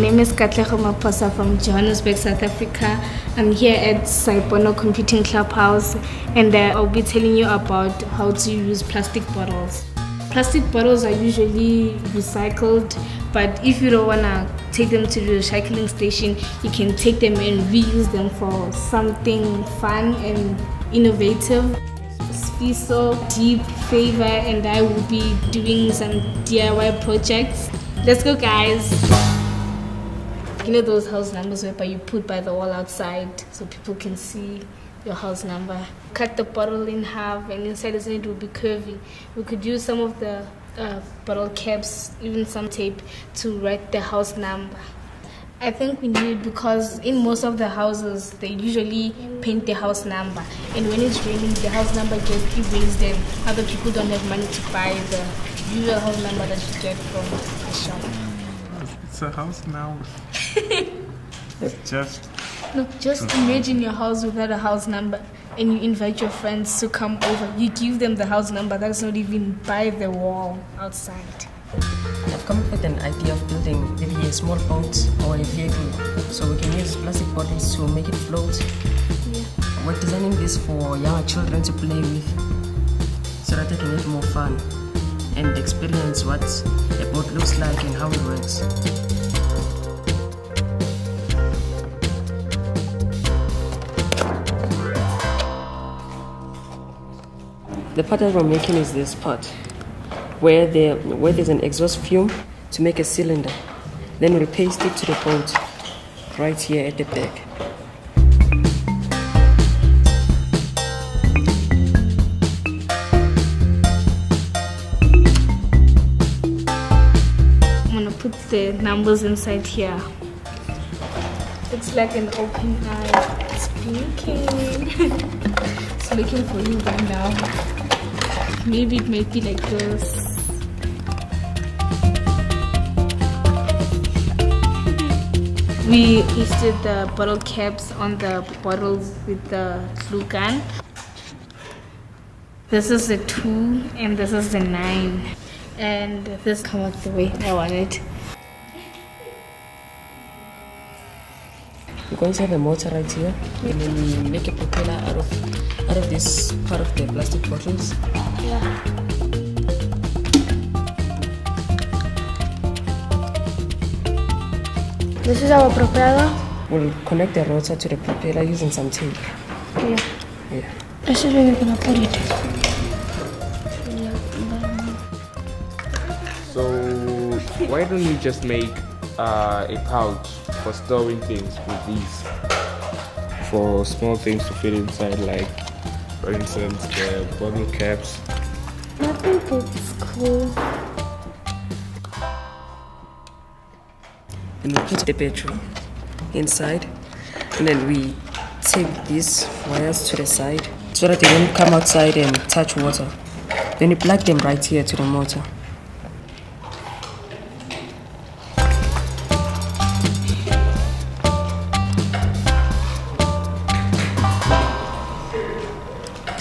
name is Katlego Maposa from Johannesburg, South Africa. I'm here at Saipono Computing Clubhouse and uh, I'll be telling you about how to use plastic bottles. Plastic bottles are usually recycled, but if you don't want to take them to the recycling station, you can take them and reuse them for something fun and innovative. Sfiso, Deep, Favor, and I will be doing some DIY projects. Let's go, guys! You know those house numbers where you put by the wall outside so people can see your house number. Cut the bottle in half and inside the it will be curvy. We could use some of the uh, bottle caps, even some tape to write the house number. I think we need it because in most of the houses they usually paint the house number and when it's raining the house number gets erased and other people don't have money to buy the usual house number that you get from the shop. It's a house now. It's just no, just imagine your house without a house number and you invite your friends to come over. You give them the house number that's not even by the wall outside. I've come up with an idea of building maybe a small boat or a vehicle so we can use plastic bottles to make it float. Yeah. We're designing this for young children to play with so that they can have more fun and experience what a boat looks like and how it works. The part that we're making is this part where, there, where there's an exhaust fume to make a cylinder. Then we'll paste it to the boat right here at the back. I'm gonna put the numbers inside here. Looks like an open eye. It's blinking. it's looking for you right now. Maybe it might be like this. We pasted the bottle caps on the bottles with the glue gun. This is the 2 and this is the 9. And this come out the way I want it. We're going to have a motor right here and then we make a propeller out of out of this part of the plastic bottles. Yeah. This is our propeller. We'll connect the rotor to the propeller using some tape. Yeah. Yeah. This is where we're gonna put it. so. Why don't you just make uh, a pouch for storing things with these? For small things to fit inside, like for instance the bottle caps. I think it's cool. And we put the battery inside and then we tape these wires to the side so that they don't come outside and touch water. Then you plug them right here to the motor.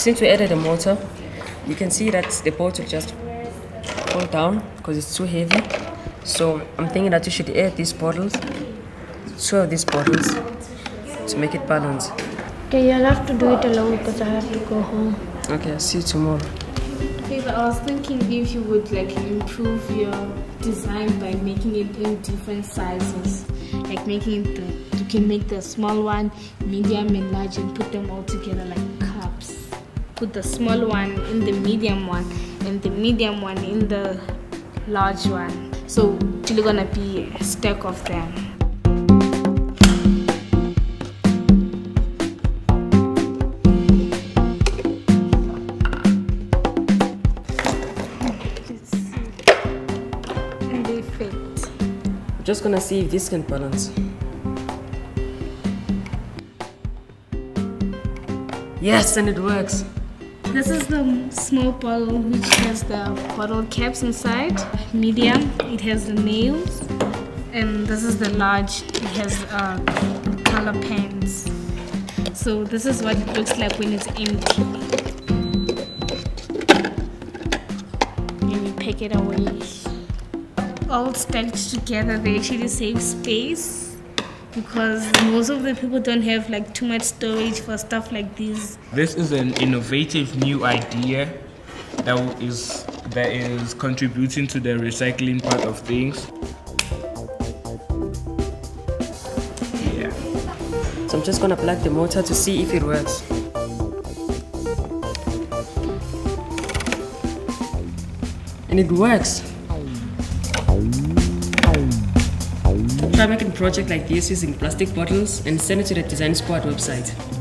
Since we added the motor, you can see that the boat will just fall down because it's too heavy. So I'm thinking that you should add these bottles, two of these bottles, to make it balance. Okay, I'll have to do it alone because I have to go home. Okay, I'll see you tomorrow. Okay, but I was thinking if you would like improve your design by making it in different sizes. Like making it the, you can make the small one, medium and large and put them all together like cups. Put the small one in the medium one and the medium one in the large one. So it's gonna be a stack of them. And they fit. I'm just gonna see if this can balance. Yes, and it works. This is the small bottle which has the bottle caps inside. Medium, it has the nails. And this is the large, it has uh, color pens. So this is what it looks like when it's empty. And you pick it away. all stacked together, they actually save space because most of the people don't have like too much storage for stuff like this. This is an innovative new idea that is that is contributing to the recycling part of things. Yeah. So I'm just gonna plug the motor to see if it works. And it works. Try making a project like this using plastic bottles and send it to the Design Squad website.